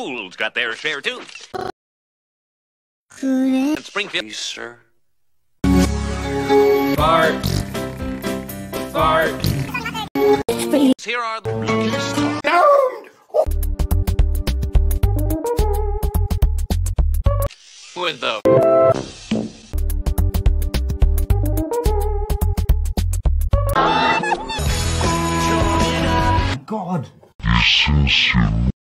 Schools got their share too. And Springfield. sir. Fart. Fart. Here are the with the God.